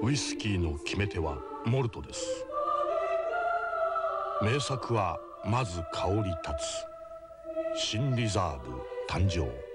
ウイスキーの決め手はモルトです。名作はまず香り立つ。新リザーブ誕生。